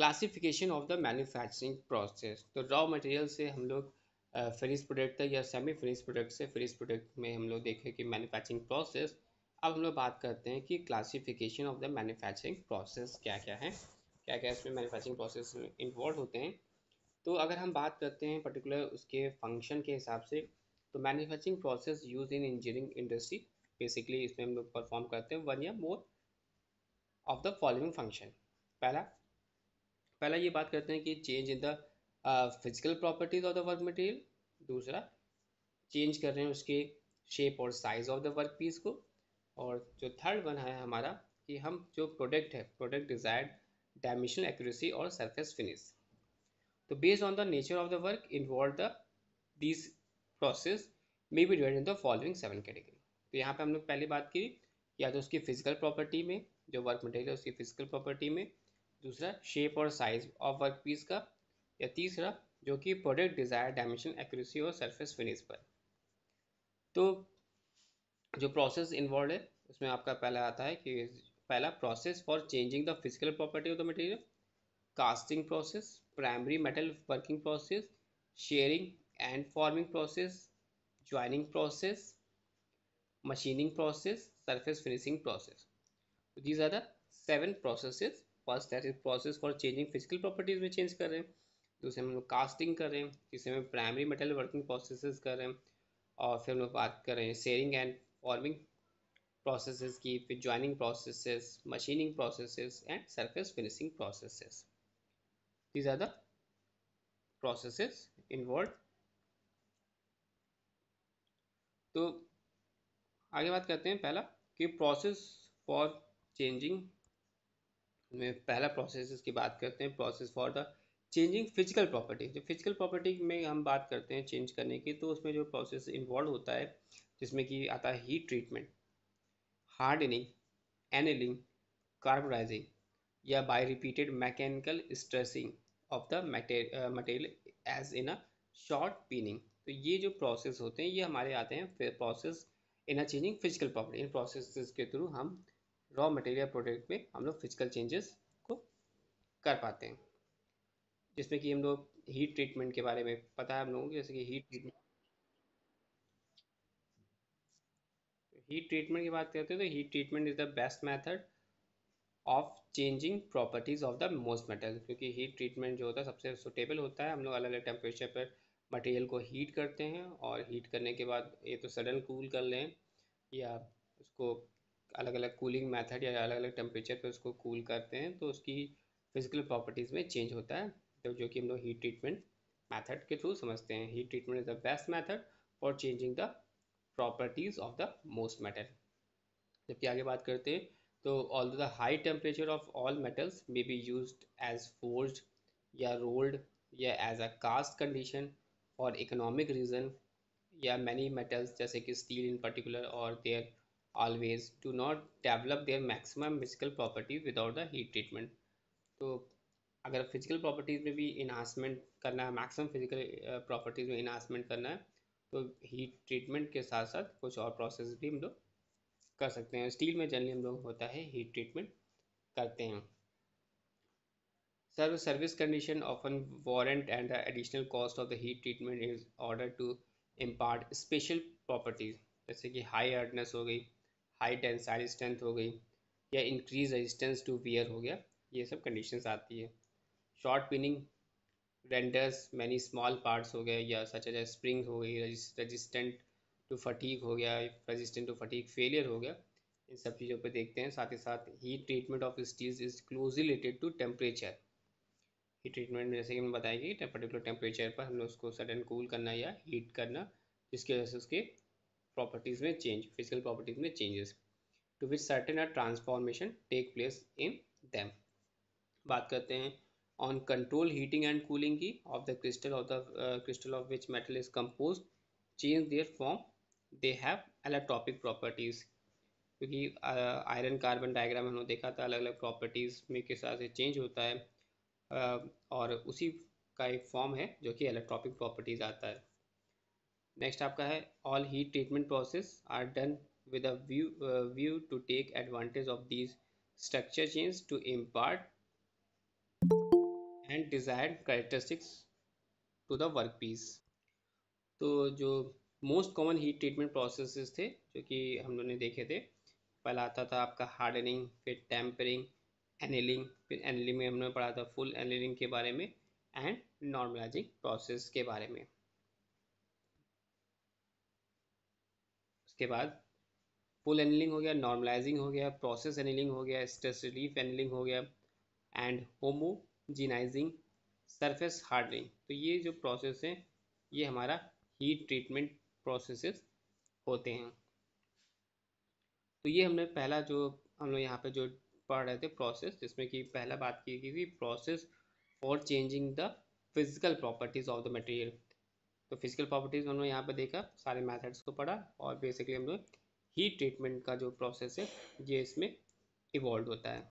Classification of the manufacturing process तो raw material से हम लोग फिनिश प्रोडक्ट तक या सेमी फिनिश प्रोडक्ट से फिनिश प्रोडक्ट में हम लोग देखें कि मैन्युफैक्चरिंग प्रोसेस अब हम लोग बात करते हैं कि classification of the manufacturing process क्या क्या है क्या क्या इसमें मैन्युफैक्चरिंग प्रोसेस इन्वॉल्व होते हैं। तो अगर हम बात करते हैं पर्टिकुलर उसके फ़ंक्शन के हिसाब से तो manufacturing process use in engineering industry basically इसमें हम लोग परफॉर्म करते हैं वन या more of the following function पहला पहला ये बात करते हैं कि change in the physical properties of the work material दूसरा चेंज कर रहे हैं उसके शेप और size of the work piece को. और जो थर्ड वन है हमारा, कि हम जो प्रोडक्ट है प्रोडक्ट डिज़ायर्ड डायमेंशनल एक्यूरेसी और सरफेस फिनिश तो based on the nature of the work involve the this process may be divide in the following seven category तो यहाँ पे हम लोग पहली बात की, या तो उसकी फ़िज़िकल प्रॉपर्टी में, जो वर्क मटेरियल उसकी फ़िज़िकल प्रॉपर्टी में दूसरा शेप और साइज़ ऑफ़ वर्क पीस का, या तीसरा, जो कि प्रोडक्ट डिज़ायर डायमेंशन एक्यूरेसी और सरफेस फिनिश पर। तो जो प्रोसेस इन्वॉल्व है, उसमें आपका पहला आता है कि, पहला process for changing the physical property of the material casting process primary metal working process shearing and forming process joining process machining process surface finishing process these are the seven processes That is process for changing physical properties में change कर रहे हैं। दूसरे हम लोग casting कर रहे हैं, तीसरे में प्राइमरी मेटल वर्किंग प्रोसेस कर रहे हैं और फिर हम लोग बात कर रहे हैं शेयरिंग एंड फॉर्मिंग प्रोसेसेस की, फिर joining processes machining processes and surface finishing processes these are the processes involved तो आगे बात करते हैं। पहला कि प्रोसेस फॉर चेंजिंग में पहला प्रोसेस की बात करते हैं process for the changing physical property जो फ़िज़िकल प्रॉपर्टी में हम बात करते हैं चेंज करने की तो उसमें जो प्रोसेस इन्वॉल्व होता है, जिसमें कि आता है heat treatment hardening annealing carburising या by repeated mechanical stressing of the material as in a shot peening तो ये जो प्रोसेस होते हैं, ये हमारे आते हैं process in a changing physical property in process के थ्रू हम रॉ मटेरियल प्रोडक्ट में हम लोग फ़िज़िकल चेंजेस को कर पाते हैं। जिसमें कि हम लोग हीट ट्रीटमेंट के बारे में पता है हम लोगों को, जैसे कि हीट ट्रीटमेंट हीट ट्रीटमेंट की बात करते हैं तो heat treatment is the best method of changing properties of the most metal क्योंकि हीट ट्रीटमेंट जो होता है सबसे सुटेबल होता है। हम लोग अलग अलग टेम्परेचर पर मटेरियल को हीट करते हैं और हीट करने के बाद ये तो सडन कूल कर लें या उसको अलग अलग कूलिंग मेथड या अलग अलग टेम्परेचर पर उसको कूल करते हैं तो उसकी फ़िज़िकल प्रॉपर्टीज़ में चेंज होता है तो जो कि हम लोग हीट ट्रीटमेंट मैथड के थ्रू समझते हैं। Heat treatment is the best method for changing the properties of the most metal जबकि आगे बात करते हैं तो all the high temperature of all metals may be used as forged या रोल्ड या as a cast condition for economic reason या many metals जैसे कि स्टील इन पर्टिकुलर और their always do not develop their maximum physical properties without the heat treatment. तो अगर physical properties में भी इन्हांसमेंट करना है मैक्सिमम फ़िज़िकल प्रॉपर्टीज़ में इन्हांसमेंट करना है तो हीट ट्रीटमेंट के साथ साथ कुछ और प्रोसेस भी हम लोग कर सकते हैं। स्टील में जनरली हम लोग होता है हीट ट्रीटमेंट करते हैं। Sir service condition often warrant and the additional cost of the heat treatment is order to impart special properties जैसे कि हाई हार्डनेस हो गई हाई टेंसाइल स्ट्रेंथ हो गई या इंक्रीज रेजिस्टेंस टू वियर हो गया, ये सब कंडीशंस आती है। Shot peening renders many small parts हो गए या सच एज स्प्रिंग हो गई रेजिस्टेंट टू फटीक हो गया रेजिस्टेंट टू फटीक फेलियर हो गया, इन सब चीज़ों पे देखते हैं। साथ ही साथ heat treatment of steels is closely related to temperature heat treatment में जैसे कि मैं बताएँगे पर्टिकुलर टेम्परेचर पर हमें उसको सडन कूल करना या हीट करना, जिसकी वजह से उसके प्रॉपर्टीज़ में चेंज फ़िज़िकल प्रॉपर्टीज़ में changes to which certain are transformation take place in them बात करते हैं on control heating and cooling की of the crystal of the crystal of which metal is compose change their form they have allotropic properties क्योंकि iron carbon diagram हमने देखा था अलग अलग प्रॉपर्टीज़ में किस तरह से चेंज होता है uh, और उसी का एक फॉर्म है जो कि इलेक्ट्रॉपिक प्रॉपर्टीज़ आता है। नेक्स्ट आपका है all heat treatment process are done with a view uh, view to take advantage of these structure change to and desired characteristics to the work piece तो जो most common heat treatment processes थे जो कि हम लोगों ने देखे थे पहला आता था आपका हार्डनिंग फिर टेम्परिंग एनिलिंग फिर एनिलिंग में हमने पढ़ा था फुल एनिलिंग के बारे में एंड नॉर्मलाइजिंग प्रोसेस के बारे में। उसके बाद फुल एनिलिंग हो गया नॉर्मलाइजिंग हो गया प्रोसेस एनिलिंग हो गया स्ट्रेस रिलीफ एनिलिंग हो गया एंड होमोजिनाइजिंग सरफेस हार्डनिंग तो ये जो प्रोसेस है, ये हमारा हीट ट्रीटमेंट प्रोसेसेस होते हैं। तो ये हमने पहला जो हम लोग यहाँ पे जो पढ़ रहे थे प्रोसेस जिसमें कि पहला बात की गई थी process for changing the physical properties of the material तो फ़िज़िकल प्रॉपर्टीज़ लोग यहाँ पे देखा, सारे मैथड्स को पढ़ा और बेसिकली हम लोग हीट ट्रीटमेंट का जो प्रोसेस है, ये इसमें इवॉल्व होता है।